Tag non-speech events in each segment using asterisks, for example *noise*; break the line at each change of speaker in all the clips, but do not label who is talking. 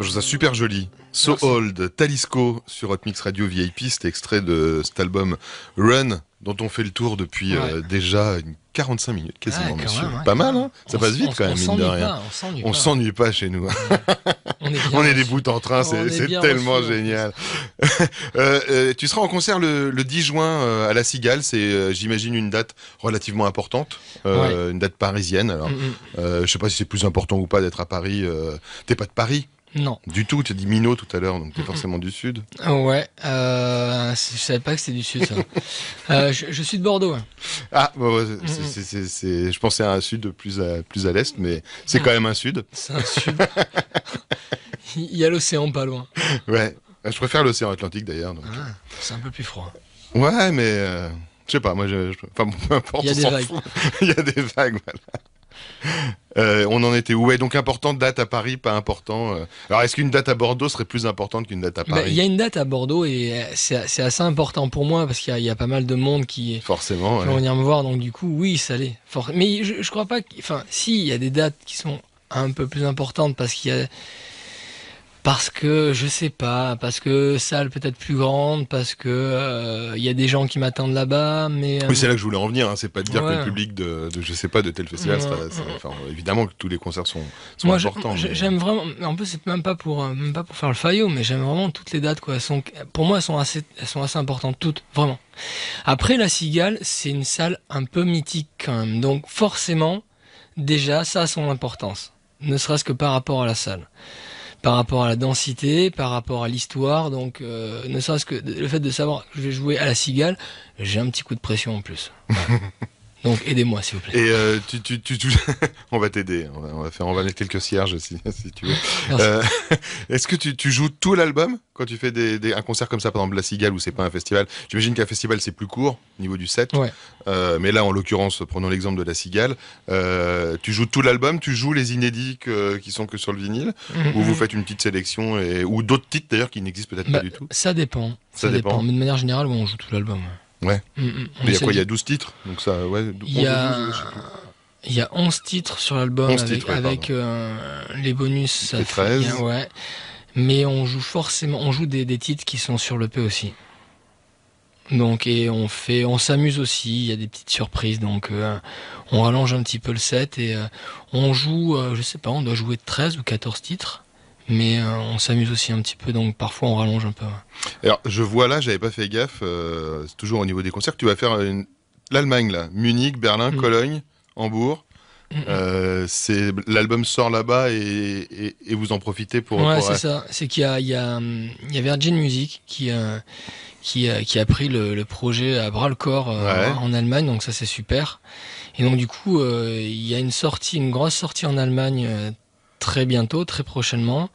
Je trouve ça super joli. So
Merci.
Old, Talisco sur Hot Mix Radio VIP, c'est extrait de cet album Run dont on fait le tour depuis euh, déjà une 45 minutes quasiment, monsieur.
même, hein,
Pas mal, hein Ça
On
passe vite quand même,
on
mine de
s'ennuie
rien.
pas, on s'ennuie pas.
chez nous.
On est bien *laughs*
On est des bouts en train, c'est tellement génial. *laughs* Euh, euh, tu seras en concert le, le 10 juin à la Cigale, c'est j'imagine une date relativement importante, une date parisienne. Alors,
Mm, mm.
euh, je sais pas si c'est plus important ou pas d'être à Paris. T'es pas de Paris
Non.
du tout, tu as dit Minot tout à l'heure, donc
Mm, mm.
forcément du sud.
Ouais, euh, je savais pas que c'était du sud, ça. *laughs* Euh, je, je suis de Bordeaux. hein.
Ah, ouais, ouais, c'est- je pensais à un sud plus à, plus à l'est, mais c'est quand même un sud.
C'est un sud. Il y a l'océan pas loin.
Ouais. Je préfère l'océan Atlantique d'ailleurs. donc.
Ah, c'est un peu plus froid.
Ouais, mais euh, je sais pas, moi, je, je- enfin, peu importe,
Il y a des vagues. *laughs*
Il y a des vagues, voilà. Euh, on en était où? Ouais, donc importante date à Paris, pas important. euh. Alors, est-ce qu'une date à Bordeaux serait plus importante qu'une date à
Bah,
Paris?
Il y a une date à Bordeaux et euh, c'est assez important pour moi parce qu'il y, a- il y a pas mal de monde qui,
Forcément.
qui vont venir me voir. Donc du coup, oui, ça l'est. For- Mais je, je crois pas. que- Enfin, si, il y a des dates qui sont un peu plus importantes parce qu'il y a parce que je sais pas, parce que salle peut-être plus grande, parce que euh, il y a des gens qui m'attendent là-bas, mais euh,
Oui, c'est là que je voulais en venir. hein. C'est pas de dire que le public de, de, je sais pas, de tel festival,
Ouais,
ça- enfin, évidemment que tous les concerts sont, sont
moi je-
importants. mais-
j'aime vraiment. En plus, c'est même pas pour euh, même pas pour faire le faillot, mais j'aime vraiment toutes les dates quoi. Elles sont, pour moi, elles sont assez elles sont assez importantes toutes, vraiment. Après, la Cigale, c'est une salle un peu mythique quand même, donc forcément, déjà, ça a son importance, ne serait-ce que par rapport à la salle. Par rapport à la densité, par rapport à l'histoire, donc euh, ne serait-ce que le fait de savoir que je vais jouer à la cigale, j'ai un petit coup de pression en plus. *laughs* donc aidez-moi s'il vous plaît.
Et euh, tu, tu, tu, tu- *laughs* on va t'aider. On va, on va faire, on va mettre quelques cierges si, *laughs* si tu veux. Euh, *laughs* Est-ce que tu, tu joues tout l'album quand tu fais des, des- un concert comme ça, par exemple la Cigale, où c'est pas un festival? J'imagine qu'un festival c'est plus court au niveau du set.
Ouais.
Euh, mais là, en l'occurrence, prenons l'exemple de la Cigale. tu joues tout l'album, tu joues les inédits que- qui sont que sur le vinyle, ou vous faites une petite sélection et, ou d'autres titres d'ailleurs qui n'existent peut-être
Bah,
pas du tout?
Ça dépend.
Ça
Ça,
dépend.
dépend. Mais de manière générale, on joue tout l'album.
Ouais.
Mm, mm. On
Mais il y a quoi Il y a 12 titres, donc ça, ouais.
Il y
11 ou
a,
12, je sais plus.
il y a 11 titres sur l'album
11
avec,
titres, ouais,
avec euh, les bonus. Ça
fait
fait
13.
bien, ouais. Mais on joue forcément, on joue des, des titres qui sont sur l'EP aussi. Donc et on fait, on s'amuse aussi. Il y a des petites surprises. Donc euh, on rallonge un petit peu le set et euh, on joue, euh, je sais pas, on doit jouer 13 ou 14 titres. Mais euh, on s'amuse aussi un petit peu. Donc parfois on rallonge un peu. ouais.
Alors, je vois là, j'avais pas fait gaffe, euh, c'est toujours au niveau des concerts, tu vas faire une- l'Allemagne, là. Munich, Berlin,
Mm.
Cologne, Hambourg. Euh, c'est L'album sort là-bas et, et- et vous en profitez pour.
Ouais,
pour-
c'est ça. C'est qu'il y a, y, y Virgin Music qui, qui, a- qui a pris le, le projet à bras le corps
Ouais.
en Allemagne, donc ça c'est super. Et donc du coup, euh, il y a une sortie, une grosse sortie en Allemagne euh, très bientôt, très prochainement.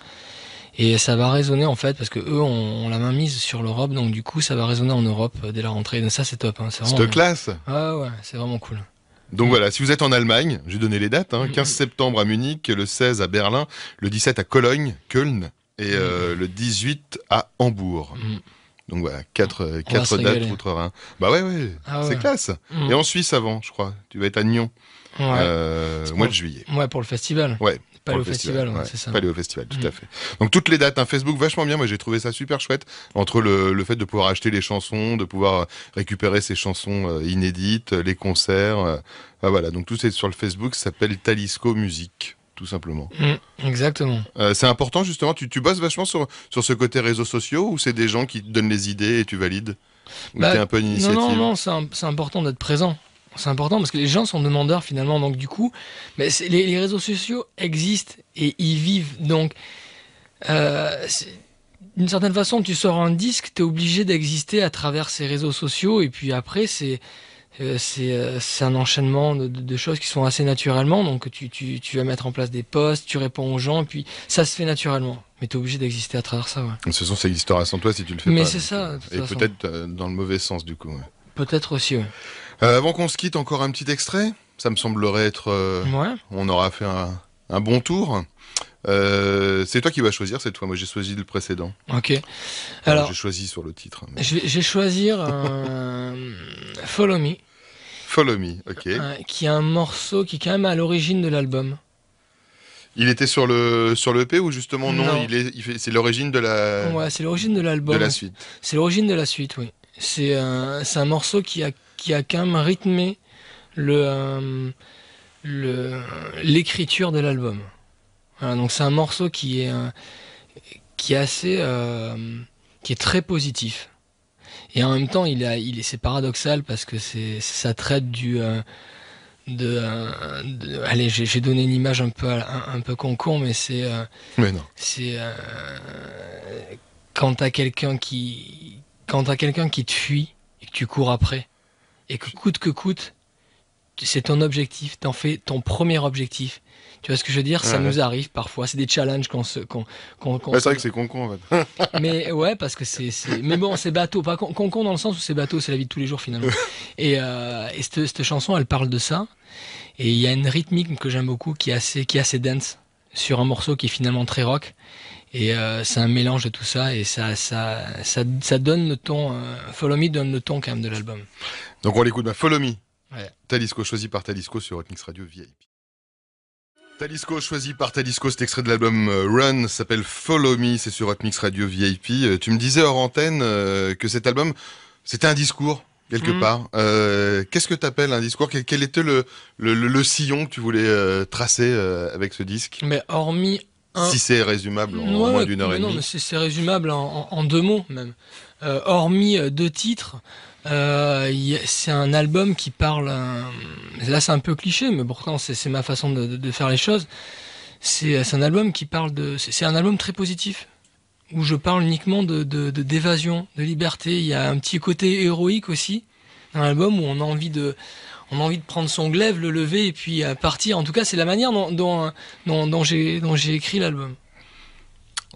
Et ça va résonner en fait parce que eux ont, ont la main mise sur l'Europe, donc du coup ça va résonner en Europe euh, dès la rentrée. Donc ça c'est top. Hein, c'est vraiment,
classe.
Ouais ouais, c'est vraiment cool.
Donc voilà, si vous êtes en Allemagne, j'ai donné les dates, hein,
Mm.
15 septembre à Munich, le 16 à Berlin, le 17 à Cologne, Köln, et
Mm.
euh, le 18 à Hambourg.
Mm.
Donc voilà, quatre, euh,
va
quatre
se
dates outre-Rhin. Bah ouais, ouais,
Ah
c'est classe.
Mm.
Et en Suisse avant, je crois. Tu vas être à Nyon,
Ouais.
euh, au mois de juillet.
ouais, pour le festival.
Ouais.
Le festival, ouais, c'est ça.
Au festival, tout
Mm.
à fait. Donc toutes les dates, un Facebook vachement bien. Moi j'ai trouvé ça super chouette entre le, le fait de pouvoir acheter les chansons, de pouvoir récupérer ces chansons euh, inédites, euh, les concerts. euh, ah, voilà, donc tout c'est sur le Facebook, ça s'appelle Talisco Musique, tout simplement.
Mm, exactement.
Euh, c'est important justement. Tu, tu bosses vachement sur sur ce côté réseaux sociaux ou c'est des gens qui te donnent les idées et tu valides? Ou
Bah,
un peu une
Non,
initiative?
non, non, un- c'est important d'être présent. C'est important parce que les gens sont demandeurs finalement, donc du coup, mais c'est- les, les réseaux sociaux existent et ils vivent. Donc, euh, c'est- d'une certaine façon, tu sors un disque, tu es obligé d'exister à travers ces réseaux sociaux, et puis après, c'est euh, c'est euh, c'est un enchaînement de, de- de choses qui sont assez naturellement. Donc, tu, tu, tu vas mettre en place des posts, tu réponds aux gens, et puis ça se fait naturellement. Mais tu es obligé d'exister à travers ça, ouais.
De toute façon, ça existera sans toi si tu le fais
Mais
pas.
c'est
donc,
ça,
Et peut-être euh, dans le mauvais sens du coup. ouais.
Peut-être aussi, ouais.
Euh, avant qu'on se quitte, encore un petit extrait. Ça me semblerait être. euh,
Ouais.
on aura fait un, un bon tour. Euh, c'est toi qui vas choisir cette fois. Moi, j'ai choisi le précédent.
Ok.
Enfin,
Alors,
j'ai choisi sur le titre. mais-
Je vais, je vais choisir un *laughs* Follow Me,
Follow Me, ok.
qui est un morceau qui est quand même à l'origine de l'album.
Il était sur le sur le EP ou justement non,
Non.
il est c'est l'origine de la
Ouais, c'est l'origine de
de
l'album.
la suite.
C'est l'origine de la suite, oui. C'est un, c'est un morceau qui a, qui a quand même rythmé le, euh, le, l'écriture de l'album. Voilà, donc c'est un morceau qui est, euh, qui est assez, euh, qui est très positif. Et en même temps, il a, il est, c'est paradoxal parce que c'est, ça traite du, euh, de, euh, de- allez, j'ai, j'ai donné une image un peu, un, un peu con mais c'est,
Mais non.
c'est quand t'as quelqu'un qui quand t'as quelqu'un qui te fuit et que tu cours après et que coûte que coûte c'est ton objectif t'en fais ton premier objectif. Tu vois ce que je veux dire? Ça
Ouais.
nous arrive parfois c'est des challenges qu'on se qu'on qu'on- qu'on
Ouais,
se-
c'est vrai que c'est con con en fait. *laughs*
mais ouais parce que c'est c'est mais bon c'est bateau. Pas con, con con dans le sens où c'est bateau c'est la vie de tous les jours finalement. Et euh, et cette, cette chanson elle parle de ça. Et il y a une rythmique que j'aime beaucoup qui est assez qui est assez dense sur un morceau qui est finalement très rock et euh, c'est un mélange de tout ça et ça ça ça, ça donne le ton euh, Follow Me donne le ton quand même de l'album
Donc on l'écoute, bah, Follow Me.
Ouais.
Talisco choisi par Talisco sur Hot Mix Radio VIP. Talisco choisi par Talisco, cet extrait de l'album euh, Run s'appelle Follow Me, c'est sur Hot Mix Radio VIP. Tu me disais hors antenne que cet album, c'était un discours quelque
Mhm.
part. Euh, Qu'est-ce que tu appelles un discours? Quel, quel était le, le, sillon que tu voulais euh, tracer euh, avec ce disque?
Mais hormis un
Si c'est résumable en
Ouais,
moins d'une heure et
non,
demie.
mais c'est résumable en, en- en deux mots même. Hormis deux titres, c'est un album qui parle. là, c'est un peu cliché, mais pourtant c'est ma façon de, de- de faire les choses. C'est un album qui parle de. C'est un album très positif où je parle uniquement de de- de- d'évasion, de, liberté. Il y a un petit côté héroïque aussi dans l'album où on a envie de on a envie de prendre son glaive, le lever et puis euh, partir. En tout cas, c'est la manière dont, dont, dont, dont j'ai dont j'ai écrit l'album.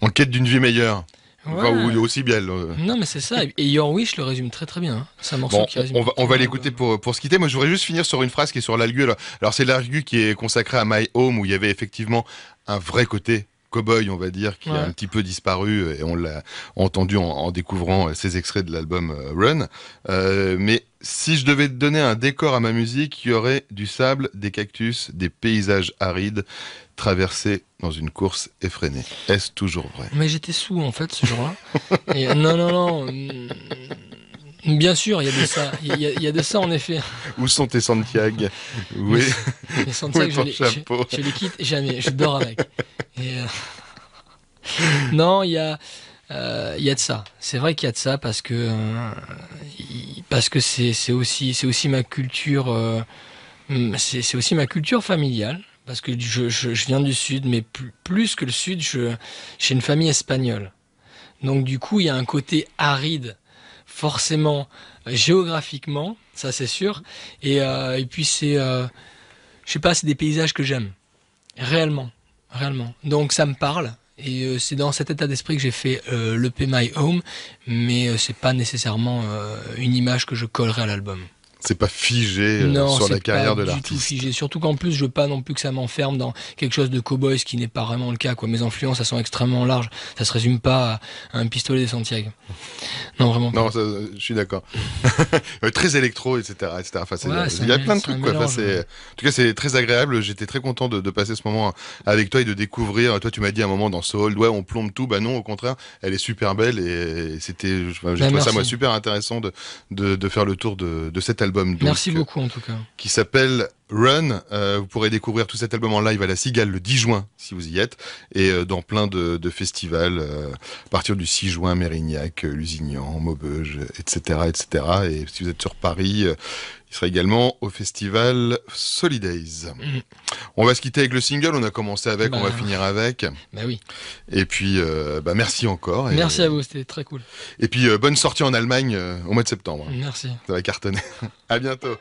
En quête d'une vie meilleure. Enfin,
Ouais.
ou aussi bien. euh.
Non, mais c'est ça. Et Your Wish le résume très très bien. hein. C'est un morceau
Bon,
qui résume.
on va, on va l'écouter pour, pour se quitter. Moi, je voudrais juste finir sur une phrase qui est sur l'algue. Alors, c'est l'algue qui est consacrée à My Home, où il y avait effectivement un vrai côté cowboy, on va dire, qui a un petit peu disparu, et on l'a entendu en, en découvrant ces extraits de l'album euh, Run. Euh, mais si je devais donner un décor à ma musique, il y aurait du sable, des cactus, des paysages arides, traversés dans une course effrénée. Est-ce toujours vrai?
Mais j'étais sous en fait ce jour-là. Et, euh, non, non, non. mm, Bien sûr, il y a de ça. Il y, a- il y a de ça en effet.
Où sont tes Santiago? *laughs* Oui,
Les Santiago, je, les, je, je les quitte jamais. Je dors avec. Et, euh, *laughs* Non, il y a. euh, Il y a de ça. C'est vrai qu'il y a de ça parce que euh, parce que c'est aussi c'est aussi ma culture c'est aussi ma culture familiale parce que je, je, je viens du sud mais plus, plus que le sud je j'ai une famille espagnole donc du coup il y a un côté aride forcément géographiquement ça c'est sûr et euh, et puis c'est euh, je sais pas c'est des paysages que j'aime réellement réellement donc ça me parle et euh, c'est dans cet état d'esprit que j'ai fait euh, l'EP My Home, mais euh, c'est pas nécessairement une image que je collerai à l'album.
C'est pas figé
non,
sur la carrière
pas
de
du tout
l'artiste.
figé. Surtout qu'en plus, je veux pas non plus que ça m'enferme dans quelque chose de cowboy, ce qui n'est pas vraiment le cas. Quoi. Mes influences, elles sont extrêmement larges. Ça se résume pas à un pistolet de Santiago. Non, vraiment. pas.
Non, ça, je suis d'accord. *laughs* Euh, très électro, etc. etc. Enfin,
Ouais, c'est
il y a
un
plein de trucs. Quoi. Enfin,
mélange,
c'est-
ouais.
En tout cas, c'est très agréable. J'étais très content de, de passer ce moment avec toi et de découvrir. Toi, tu m'as dit à un moment dans Soul, ouais, on plombe tout. Bah non, au contraire, elle est super belle et c'était. J'ai
Bah,
trouvé ça moi super intéressant de, de, de faire le tour de, de cet album. donc,
Merci
euh,
beaucoup en tout cas.
qui s'appelle Run. Euh, vous pourrez découvrir tout cet album en live à la Cigale le 10 juin, si vous y êtes, et euh, dans plein de, de festivals, euh, à partir du 6 juin, Mérignac, euh, Lusignan, Maubeuge, etc., etc. Et si vous êtes sur Paris, euh, il sera également au festival Solidays.
Mhm.
On va se quitter avec le single, on a commencé avec, on va
Bah.
finir avec.
Bah oui.
Et puis, euh, bah, merci encore. Et,
Merci à vous, c'était très cool.
Et puis, euh, bonne sortie en Allemagne euh, au mois de septembre.
Merci.
Ça va cartonner. *laughs* à bientôt.